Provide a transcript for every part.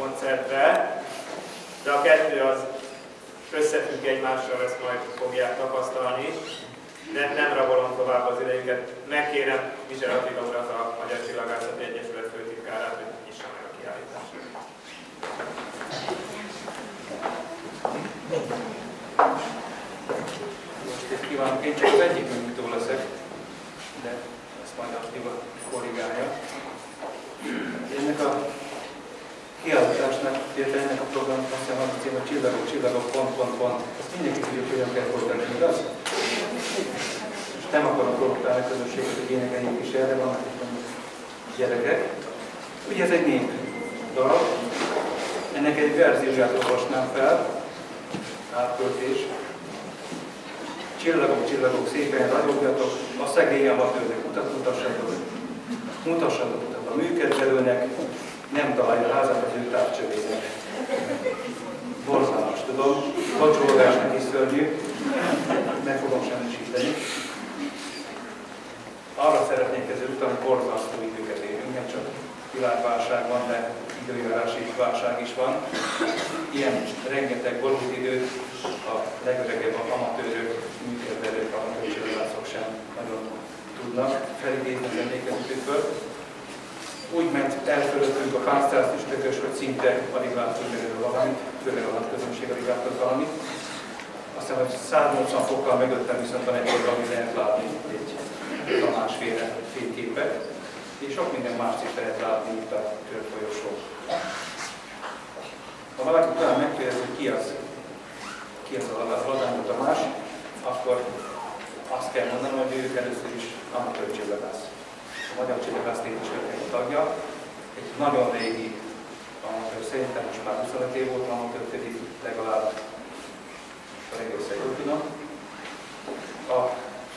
koncertre, de a kettő az összefügg egymással, ezt majd fogják tapasztalni. Nem, nem rabolom tovább az idejüket. Megkérem Mizser Attila urat, a Magyar Csillagászati Egyesület főtitkárát, hogy nyissa meg a kiállítást. Most kívánok, én csak az egyik műtó leszek, de ezt majd Attila korrigálja. Ennek a kiállításnak, illetve ennek a programnak azt hiszem, hogy a csillagok, csillagok, pont, pont, pont. Ezt mindenki tudja, hogy hogyan kell folytatni, igaz? És nem akarom provokálni a közösséget, hogy énekeljünk is erre, vannak itt gyerekek. Ugye ez egy nép darab, ennek egy verzióját olvasnám fel, átköltés. Csillagok, csillagok, szépen ragyogjatok, a szegény amatőrnek mutat, mutassatok, mutassatok a műkedvelőnek, nem találja a házat az ő távcsövének. Borzalmas, tudom, kacsolódásnak is szörnyű, meg fogom semmisíteni. Arra szeretnék ezzel utána borzasztó időket élünk, nem csak világválság van, de időjárási válság is van. Ilyen rengeteg valós időt a legöregebb amatőrök, műkedvelők, amatőrcsőlászok sem nagyon tudnak felidézni az emlékezetükből úgy ment el fölöttünk a pásztársz üstökös, hogy szinte alig láttunk belőle valamit, főleg a közönség alig látott valamit. Aztán, hogy 180 fokkal mögöttem viszont van egy oldal, ami lehet látni egy Tamásféle fényképet, és sok minden mást is lehet látni itt a körfolyosó. Ha valaki talán megkérdezi, hogy ki az, ki az a Ladányi Tamás, akkor azt kell mondanom, hogy ő először is amatőr csillagász a Magyar Csillagász Létesületek tagja. Egy nagyon régi amatőr, szerintem most már 25 év volt amatőr, pedig legalább egészen jól tudom. A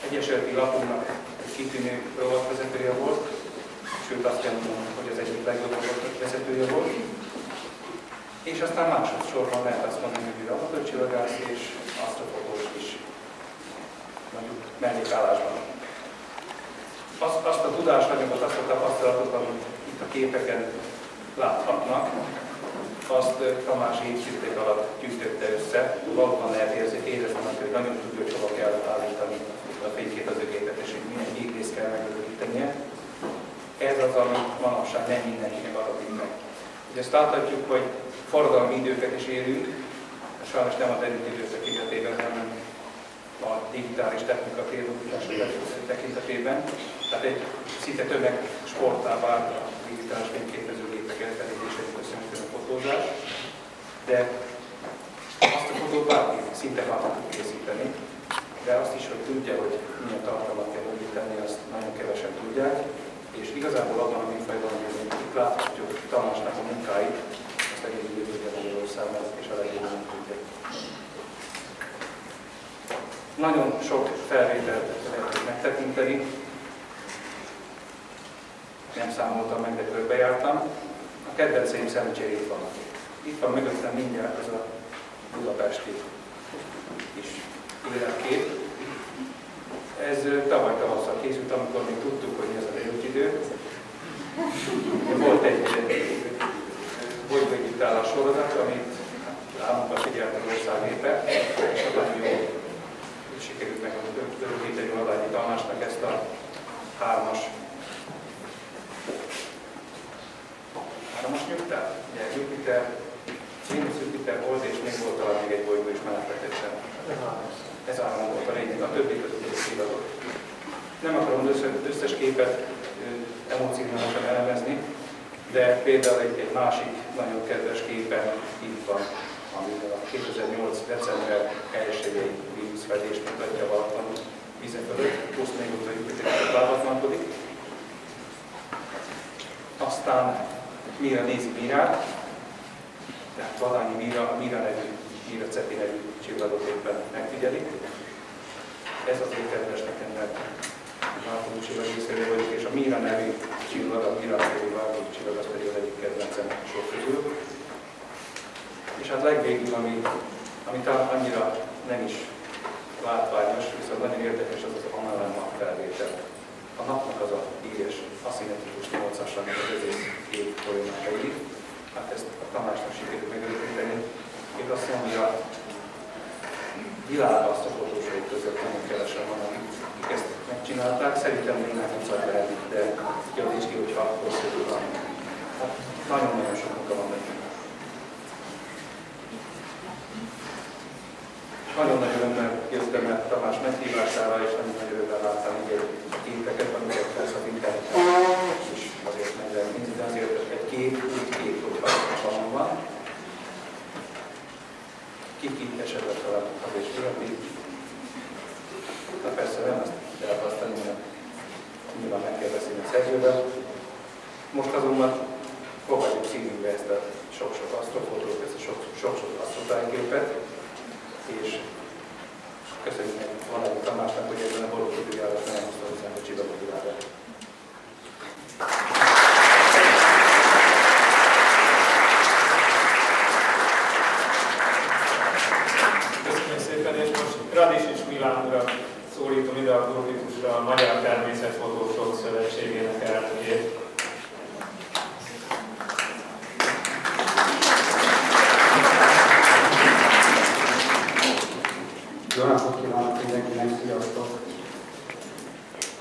Egyesületi Lapunknak egy kitűnő rovatvezetője volt, sőt azt kell mondanom, hogy az egyik legjobb vezetője volt. És aztán másodszorban lehet azt mondani, hogy ő amatőrcsillagász és asztrofotós is mondjuk mellékállásban azt, azt a tudásanyagot, azt a tapasztalatot, amit itt a képeken láthatnak, azt Tamás évszínték alatt gyűjtötte össze. Valóban lehet érezni, hogy nagyon tudja, hogy hova kell állítani a fényképezőgépet, és hogy milyen égrész kell megrövidítenie. Ez az, ami manapság nem mindenkinek adatik meg. Ugye ezt láthatjuk, hogy forradalmi időket is élünk, sajnos nem a derült időszak életében, hanem a digitális technika tekintetében. Tehát egy szinte tömeg sportá vált a digitális fényképezőgépek elterjedésével köszönhetően a fotózás, de azt a fotót bárki szinte bárki tud készíteni, de azt is, hogy tudja, hogy milyen tartalmat kell tenni, azt nagyon kevesen tudják, és igazából abban a műfajban, hogy itt láthatjuk Tamásnak a munkáit, azt egész tudja Magyarországon, és a legjobb nem tudja. Nagyon sok felvételt lehet megtekinteni, számoltam meg, de körbejártam. A kedvenceim szerencsére itt vannak. Itt van mögöttem mindjárt ez a budapesti is életkép. Ez tavaly tavasszal készült, amikor még tudtuk, hogy ez a lejobb idő. Volt egy bolygóegyüttállás sorozat, amit álmunkat figyelt az ország népe, és nagyon jó sikerült meg örökíteni Ladányi Tamásnak ezt a hármas nyugtál? Ugye Jupiter, Venus Jupiter volt, és még volt talán még egy bolygó is mellettetetsen. Ez állam volt a lényeg, a többi között adott. Nem akarom összes, összes képet emocionálisan elemezni, de például egy, egy másik nagyon kedves képen itt van, ami a 2008. december elsőjei víruszfedést mutatja valakon vize fölött, plusz még ott a Jupiter lábatlankodik. Aztán Mira nézi Mirát, tehát valami Mira, a Mira nevű, Mira Cepi nevű csillagot éppen megfigyelik. Ez az kedves nekem, mert Márton csillagészérő vagyok, és a Mira nevű csillag, a Mira nevű Márton csillag, az pedig az egyik kedvencem sok közül. És hát legvégül, ami, ami talán annyira nem is látványos, viszont nagyon érdekes az az Amaranna felvétel. A napnak az a híres aszimmetrikus nyolcasságnak az egész év folyamán egyik. Hát ezt a Tamásnak sikerült megörökíteni. Én azt mondom, hogy a világ azt a fotósok között nagyon kevesen van, akik ezt megcsinálták. Szerintem még nem tudszak lehet, de javíts ki, hogyha hosszú van. Hát nagyon-nagyon sok munka van bennünk. Nagyon nagy örömmel jöttem el Tamás meghívására, és nagyon nagy örömmel láttam így a képeket, amiket persze az interneten és azért nézni, de azért egy kép, úgy kép, hogyha van van. Ki-ki esetleg találtuk és fölötti. Na persze nem ezt lehet azt tenni, mert nyilván meg kell beszélni a szerzővel. Most azonban fogadjuk szívünkbe ezt a sok-sok asztrofotót, ezt a sok-sok asztrotájképet, és köszönjük meg Valári Tamásnak, hogy ebben a borok időjárásban elhozta hozzánk a csillagok világát. Köszönjük szépen, és most Radisics Milánra szólítom ide a pulpitusra a Magyar Természetfotósok Szövetségének elnökét. Jó napot kívánok mindenkinek, sziasztok!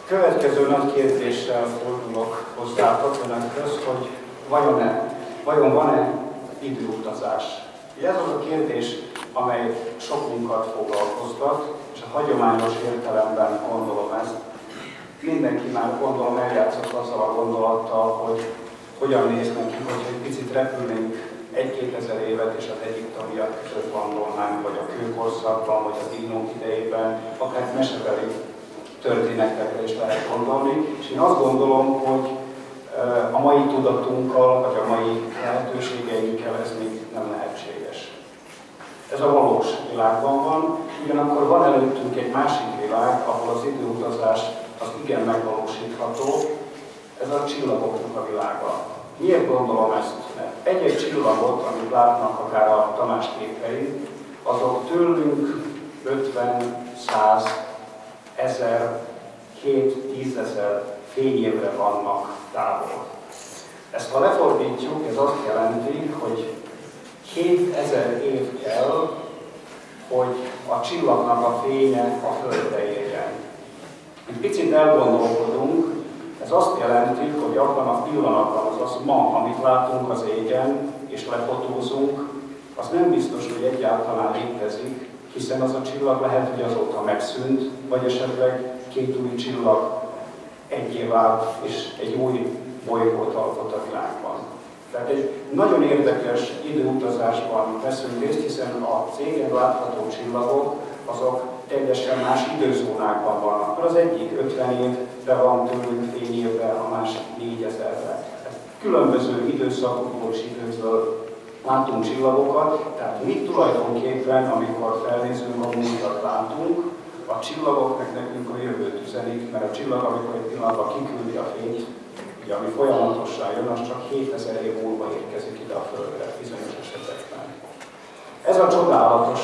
Következő nagy kérdéssel fordulok hozzátok önökhöz, hogy vajon-e, vajon van-e időutazás? Ez az a kérdés, amely sokunkat foglalkoztat, és a hagyományos értelemben gondolom ezt. Mindenki már gondolom eljátszott azzal a gondolattal, hogy hogyan néz neki, hogy egy picit repülnénk egy-két ezer évet és az egyiptomiak között gondolnánk, vagy a kőkorszakban, vagy a dinók idejében, akár mesebeli történetekre is lehet gondolni. És én azt gondolom, hogy a mai tudatunkkal, vagy a mai lehetőségeinkkel ez még nem lehetséges. Ez a valós világban van, ugyanakkor van előttünk egy másik világ, ahol az időutazás az igen megvalósítható, ez a csillagoknak a világa. Miért gondolom ezt? Mert egy-egy csillagot, amit látnak akár a Tamás képein, azok tőlünk 50, 100, 1000, 7, 10 ezer fényévre vannak távol. Ezt ha lefordítjuk, ez azt jelenti, hogy 7000 év kell, hogy a csillagnak a fénye a Földre érjen. Egy picit elgondolkodunk, ez azt jelenti, hogy abban a pillanatban, azaz ma, amit látunk az égen, és lefotózunk, az nem biztos, hogy egyáltalán létezik, hiszen az a csillag lehet, hogy azóta megszűnt, vagy esetleg két új csillag egyé vált, és egy új bolygót alkot a világban. Tehát egy nagyon érdekes időutazásban veszünk részt, hiszen a cégen látható csillagok, azok teljesen más időzónákban vannak. Az egyik 50 évre van tőlünk fényévre, a másik 4000-re. Különböző időszakokból és időzől látunk csillagokat, tehát mi tulajdonképpen, amikor felnézünk a látunk, a csillagoknak nekünk a jövőt üzenik, mert a csillag, amikor egy pillanatban kiküldi a fényt, ugye, ami folyamatosan jön, az csak 7000 év múlva érkezik ide a Földre bizonyos esetekben. Ez a csodálatos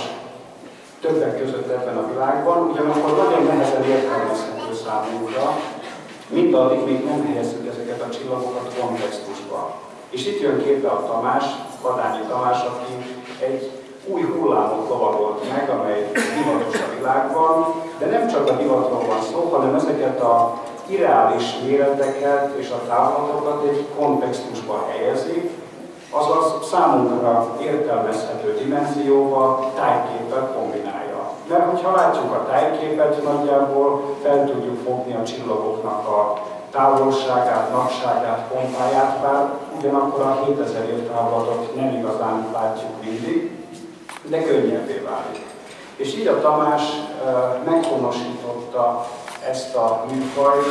többek között ebben a világban, ugyanakkor nagyon nehezen értelmezhető számunkra, mindaddig még nem helyezzük ezeket a csillagokat kontextusba. És itt jön képbe a Tamás, Padányi Tamás, aki egy új hullámot lovagolt meg, amely divatos a világban, de nem csak a divatról van szó, hanem ezeket a irreális méreteket és a távlatokat egy kontextusba helyezi, azaz számunkra értelmezhető dimenzióba tájképet kombinálja. Mert hogyha látjuk a tájképet, nagyjából fel tudjuk fogni a csillagoknak a távolságát, napságát, pompáját, bár ugyanakkor a 7000 évtávlatot nem igazán látjuk mindig, de könnyebbé válik. És így a Tamás meghonosította ezt a műfajt,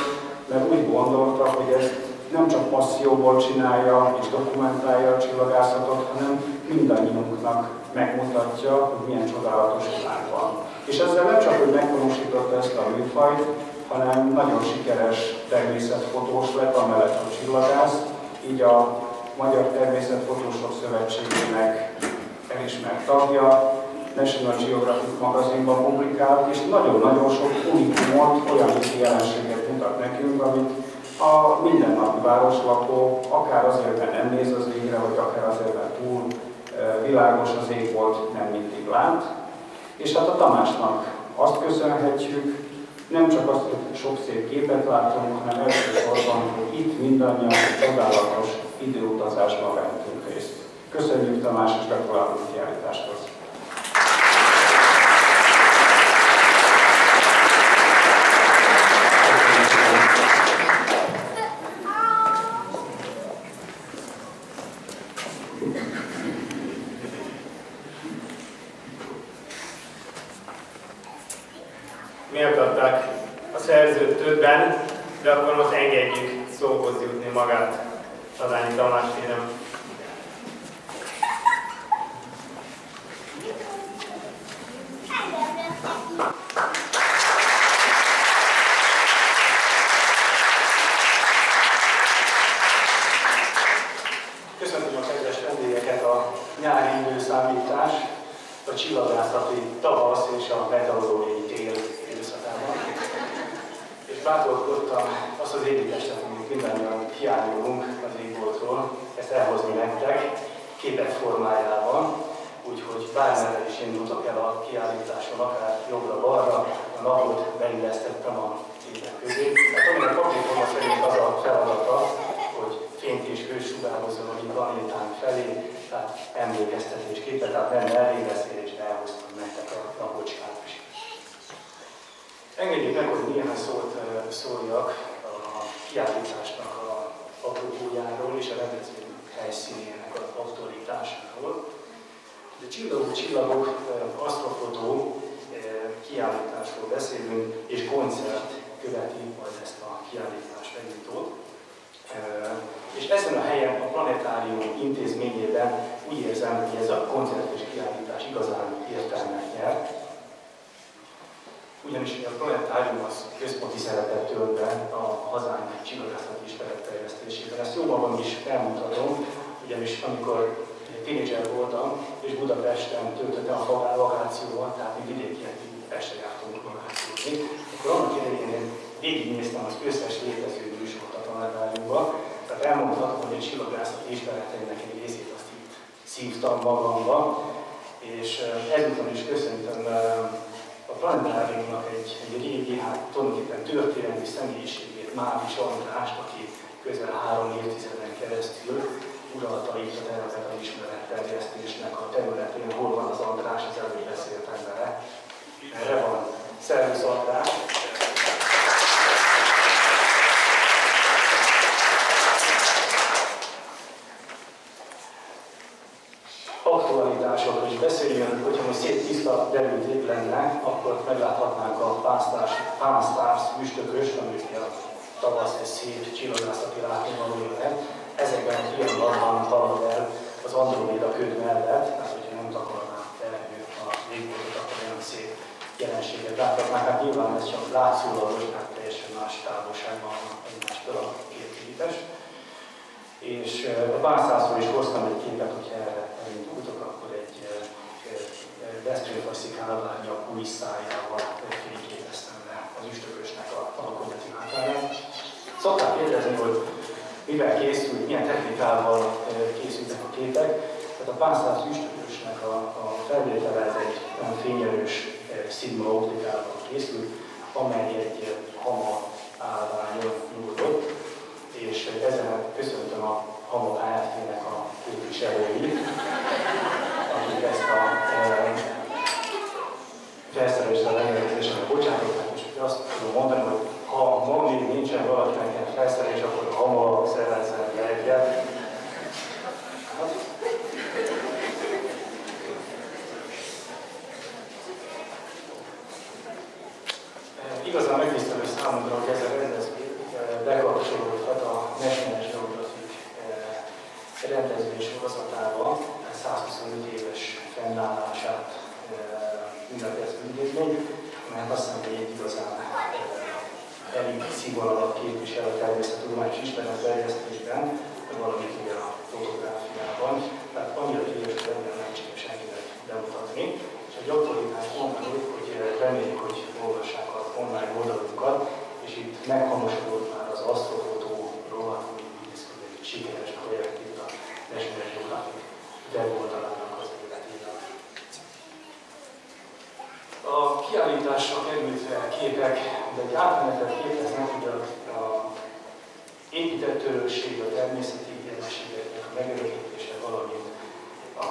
mert úgy gondolta, hogy ezt nem csak passzióból csinálja és dokumentálja a csillagászatot, hanem mindannyiunknak megmutatja, hogy milyen csodálatos világ van. És ezzel nem csak, hogy meghonosította ezt a műfajt, hanem nagyon sikeres természetfotós lett, amellett a csillagász, így a Magyar Természetfotósok Szövetségének elismert tagja, National Geographic magazinban publikált, és nagyon-nagyon sok unikumot, olyan jelenséget mutat nekünk, amit a mindennapi városlakó akár azért, nem néz az égre, vagy akár azért, mert túl világos az ég volt, nem mindig lát. És hát a Tamásnak azt köszönhetjük, nem csak azt, hogy sok szép képet látunk, hanem elsősorban, hogy itt mindannyian egy csodálatos időutazásban vehetünk részt. Köszönjük Tamás, és gratulálunk kiállításhoz! méltatták a szerzőt többen, de akkor most engedjük szóhoz jutni magát Tadányi Tamás kérem. Köszöntöm a kedves vendégeket a nyári időszámítás, a csillagászati tavasz és a meteorológiai tél időszakában. És bátorkodtam azt az építestet, amit mindannyian hiányolunk az égboltról, ezt elhozni nektek képek formájában, úgyhogy bármerre is indultak el a kiállításon, akár jobbra-balra, a napot beillesztettem a képek közé. Tehát aminek papírforma szerint az a feladata, hogy fényt és hős sugározzon a planétánk felé, tehát emlékeztetésképet, tehát nem elvégezés, de elhoztam nektek a napocskát is. Engedjék meg, hogy néhány szót szóljak a kiállításnak a apropójáról és a rendezvény helyszínének az autoritásáról. De csillagok, csillagok, asztrofotó kiállításról beszélünk, és koncert követi majd ezt a kiállítás megnyitót. És ezen a helyen, a Planetárium intézményében úgy érzem, hogy ez a koncert kiállítás igazán értelmet nyer. Ugyanis a Planetárium az központi szerepet tölt be a hazánk csillagászati ismeretterjesztésében. Ezt jó magam is elmutatom, ugyanis amikor tínédzser voltam, és Budapesten töltöttem a vakációval, tehát mi vidékiek Pestre jártunk vakációzni, akkor annak idején én végignéztem az összes létező műsort a planetáriumban, tehát elmondhatom, hogy a csillagászati ismereteimnek egy részét azt itt szívtam magamba, és ezúton is köszöntöm a planetáriumnak egy, egy régi, hát tulajdonképpen történelmi személyiségét, Mávis Andrást, aki közel három évtizeden keresztül uralta itt a területet a ismeretterjesztésnek a területén. Hol van az András, az előbb beszéltem vele. Erre van. Szervusz András! Is beszéljünk, hogyha most szép tiszta derült év lenne, akkor megláthatnánk a Pánsztársz üstökös, amit a tavasz egy szép csillagászati lett. Ezekben a pillanatban halad el az Androméda köd mellett, tehát hogyha nem takarnám elhő a légboltot, akkor olyan szép jelenséget láthatnánk. Hát nyilván ez csak látszólagos, tehát teljesen más távolságban van egymástól a két képest. És a Bánszászról is hoztam egy képet, hogyha erre elindultok, akkor egy Veszprém Faszikánál új szájával fényképeztem le az üstökösnek a alkonyati hátárát. Szokták kérdezni, hogy mivel készült, milyen technikával készültek a képek. Tehát a pánszáz üstökösnek a, a felvétele egy olyan fényerős szigma optikával készült, amely egy hama állványon nyújtott, és ezen köszöntöm a hama AFT-nek a képviselőit, akik ezt a e, felszerelésre rendelkezésre bocsátották, és azt tudom mondani, hogy ha ma még nincsen valakinek ilyen felszerelés, akkor hamar szerezzen le egyet. Igazán megtisztelő számomra, hogy ez a rendezvény bekapcsolódhat a National Geographic rendezvény sorozatába, 125 éves fennállását ünnepelző intézmény, mert azt hiszem, hogy egy igazán elég színvonalat képvisel a természettudományos ismeretterjesztésben, valamint ugye a fotográfiában. Tehát annyira híres, hogy nem lehetséges senkinek bemutatni. És egy aktualitást mondani, hogy reméljük, hogy olvassák az online oldalunkat, és itt meghamosodott már az Astrofoto került képek, de egy átmenetet képeznek, hogy a, a épített törőség, a természeti jelenségeknek a megörökítése, valamint a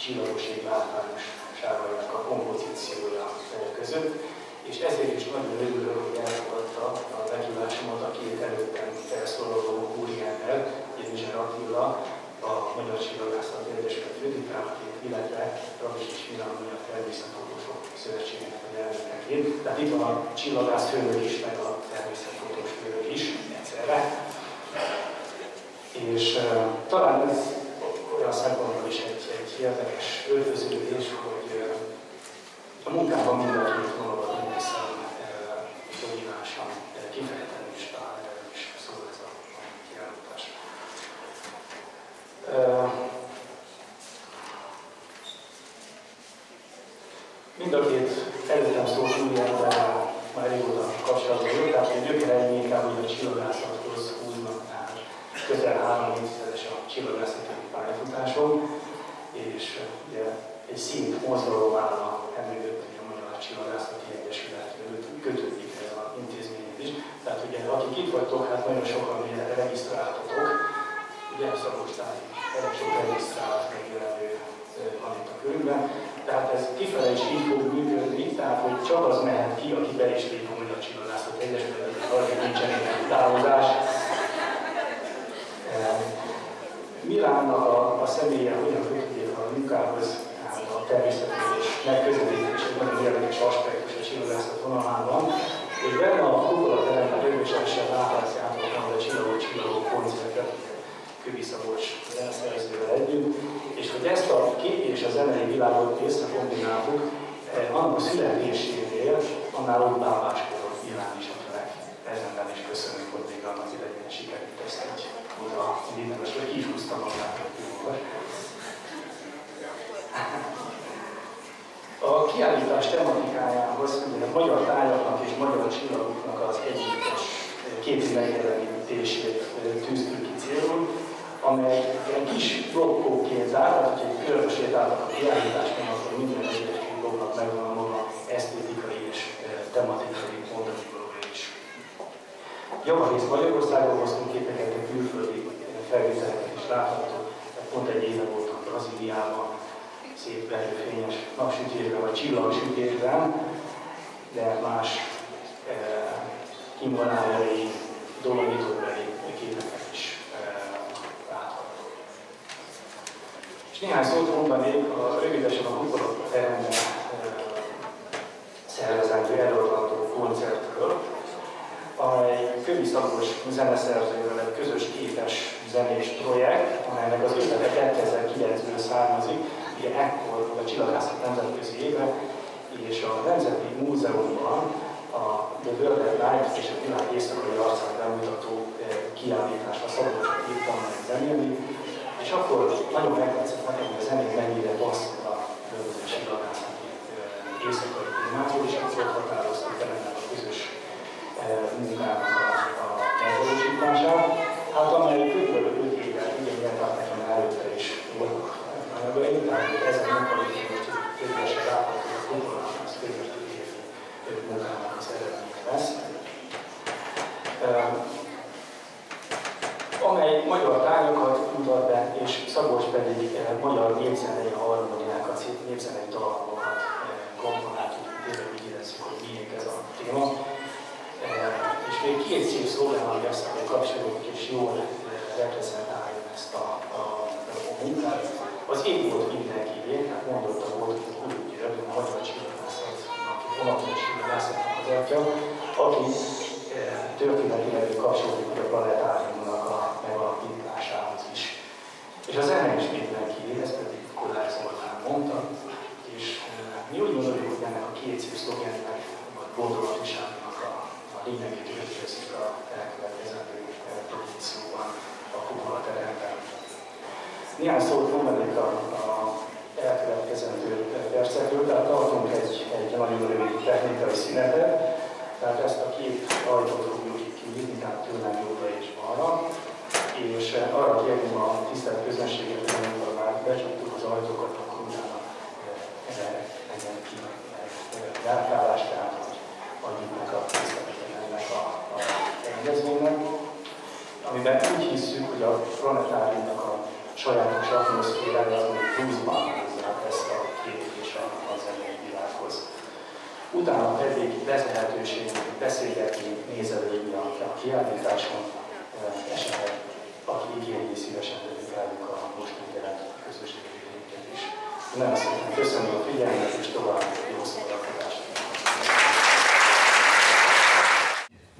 csillagoség látványosságainak a kompozíciója között, és ezért is nagyon örülök, hogy elfogadta a meghívásomat a két előttem felszólaló úriember, Jézser Attila, a Magyar Csillagászat Egyesület főtitkáraként, illetve Rabis és Milánói a Természetfotosok Szövetségének a elnökeként. Tehát itt van a csillagász főnök is, meg a természetfotós főnök is egyszerre. És uh, talán ez olyan szempontból is egy, egy érdekes öltöződés, hogy uh, a munkában mindenki vonalban emlékszem dominásan kifejezetten is talán erről is szól ez a kiállítás. Mind a két előttem szólt új emberrel már régóta kapcsolatban vagyok, tehát hogy gyökereim inkább hogy a csillagászathoz húznak, tehát közel három évtizedes a csillagászati pályafutásom, és ugye egy szint mozgalom áll a emlőtt, hogy a Magyar Csillagászati Egyesület kötődik ez az intézményhez is. Tehát ugye, akik itt vagytok, hát nagyon sokan ugye regisztráltatok, ugye Szabolcstári elég sok regisztrált megjelenő van a körülben. Tehát ez kifele is így fog működni, tehát hogy csak az mehet ki, aki be is lép a Magyar Csillagászati Egyesület, addig nincsen távozás. Milánnak a, a személye hogyan kötődik a munkához, hát a természetesen megközelítés egy nagyon érdekes aspektus a csillagászat vonalában, és benne a kukolateremben rögösesen láthatjátok hogy a csillagó csillagó koncertet, Kövi Szabolcs zeneszerzővel együtt, és hogy ezt a kép és a zenei világot összekombináltuk, eh, annak születésénél, annál ott bábáskor Milán is a felek. Ezenben is köszönöm, hogy még annak idején sikerült ezt így oda és hogy kihúztam magát a kiállítás tematikájához ugye a magyar tájaknak és magyar csillagoknak az együttes képi megjelenítését tűztük ki célul, amely egy kis blokkóként áll, tehát hogy egy körbe sétáltak a kiállításon, akkor minden egyes blokknak megvan a maga esztétikai és tematikai mondani is. Javarészt Magyarországon hoztunk képeket, a külföldi felvételeket is látható. Pont egy éve voltam Brazíliában, szép verőfényes napsütésben vagy csillagsütésben, de más e, himalájai, dolomitokbeli képeket is e, látható. És néhány szót mondanék a, rövidesen a Kukorok teremben e, szervezendő előadható koncertről, amely Kövi Szabos zeneszerzővel egy közös képes zenés projekt, amelynek az ötlete 2009-ből származik, ugye ekkor a csillagászat nemzetközi éve, és a Nemzeti Múzeumban a The World at Night és a világ éjszakai arcát bemutató eh, kiállításra szabadultak írtam meg zenélni, és akkor nagyon megtetszett nekem, hogy a zenét mennyire passzol a különböző csillagászati eh, éjszakai témához, és akkor határoztuk el ennek a közös eh, munkának a, a megvalósítását. Hát amely kb. 5 évet igényelt, hát nekem előtte is voltak anyagaim, tehát ezen munkavégén, hogy többesen látható a kukorán, az közös munkának az eredménye lesz. Amely magyar tárgyakat mutat be, és Szabolcs pedig magyar népzenei harmóniákat, népzenei dalamokat komponált, hogy úgy érezzük, hogy miénk ez a téma. És még két szép szolgálati eszembe kapcsolódik, és jól reprezentálja ezt a, a, a munkát. Az én volt mindenkivé, hát mondotta volt, hogy úgy György, a magyar csillagászat, aki vonatos csillagászatnak az atya, aki történetileg kapcsolódik a planetáriumnak a megalapításához is. És az zene is mindenki, ezt pedig Kodály Zoltán mondta, és mi úgy gondoljuk, hogy ennek a két szép szlogennek, vagy gondolatiságnak a, a lényegét ötvözik a elkövetkezendő pozícióban a kupola teremben. Néhány szót mondanék a, a elkövetkezendő percekről, tehát tartunk egy, egy nagyon rövid technikai szünetet, tehát ezt a két ajtót fogjuk itt kinyitni, tehát tőlem jobbra és balra, és arra kérném a tisztelt közönséget, hogy amikor már becsuktuk az ajtókat, akkor utána legyen ki járkálás, tehát hogy adjuk meg a részleteket ennek a, a egyezménynek, amiben úgy hiszük, hogy a planetáriumnak a sajátos atmoszférája az még pluszban hozza ezt a képet és az világhoz. Utána pedig lesz lehetőség beszélgetni, nézelődni a, kiállításon, esetleg aki igényli, szívesen dedikáljuk a most megjelent közösségi is. Nagyon szépen köszönöm a figyelmet, és tovább jó szórakozást!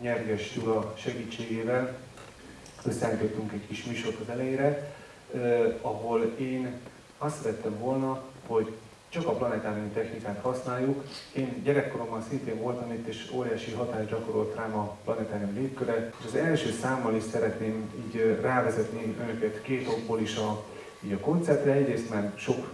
Nyerges Gyula segítségével összeállítottunk egy kis műsort az elejére, eh, ahol én azt szerettem volna, hogy csak a planetáriumi technikát használjuk. Én gyerekkoromban szintén voltam itt, és óriási hatást gyakorolt rám a planetárium légköre. És az első számmal is szeretném így rávezetni önöket két okból is a, így a koncertre. Egyrészt mert sok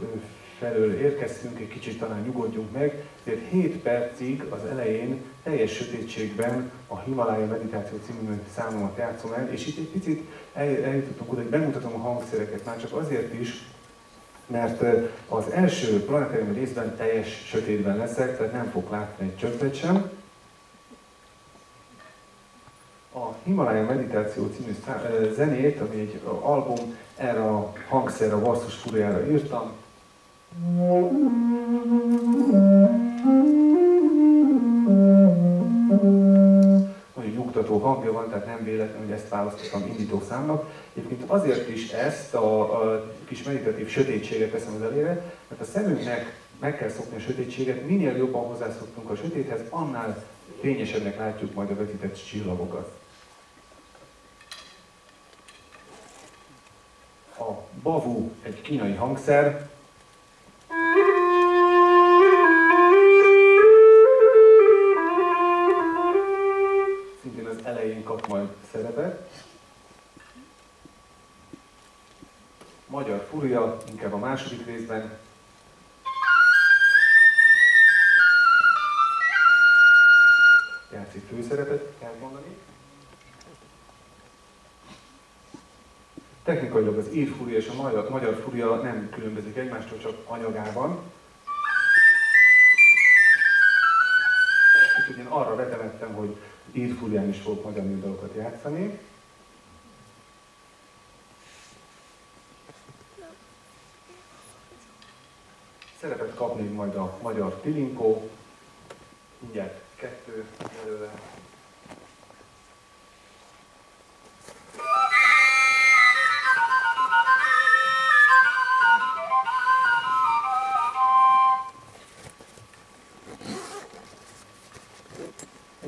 felől érkeztünk, egy kicsit talán nyugodjunk meg, ezért 7 percig az elején teljes sötétségben a Himalája Meditáció című számomat játszom el, és itt egy picit eljutottunk oda, hogy bemutatom a hangszereket, már csak azért is, mert az első planetárium részben teljes sötétben leszek, tehát nem fog látni egy csöppet sem. A Himalaya Meditáció című zenét, ami egy album, erre a hangszerre, a basszus furiára írtam. Nagyon nyugtató hangja van, tehát nem véletlen, hogy ezt választottam indító számnak. Egyébként azért is ezt a, a kis meditatív sötétséget teszem az elére, mert a szemünknek meg kell szokni a sötétséget, minél jobban hozzászoktunk a sötéthez, annál fényesebbnek látjuk majd a vetített csillagokat. A bavu egy kínai hangszer, Technikailag az ír furia és a magyar, magyar furia nem különbözik egymástól, csak anyagában. Úgyhogy én arra vetemettem, hogy ír furián is fogok magyar műdalokat játszani. Szerepet kap majd a magyar Pilinkó, mindjárt kettő előle.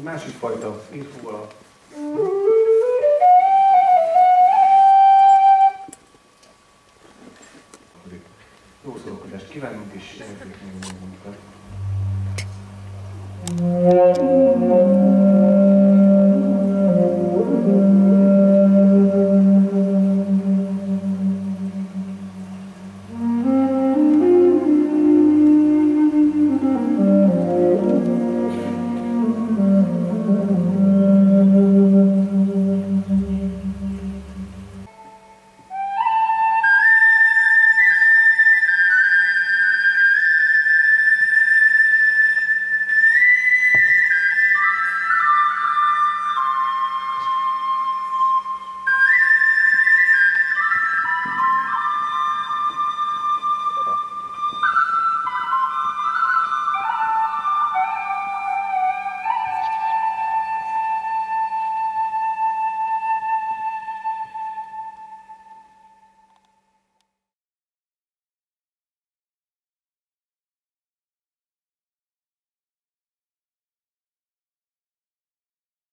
Másik fajta írfúval Jó szórakozást kívánunk, és énekeljük még a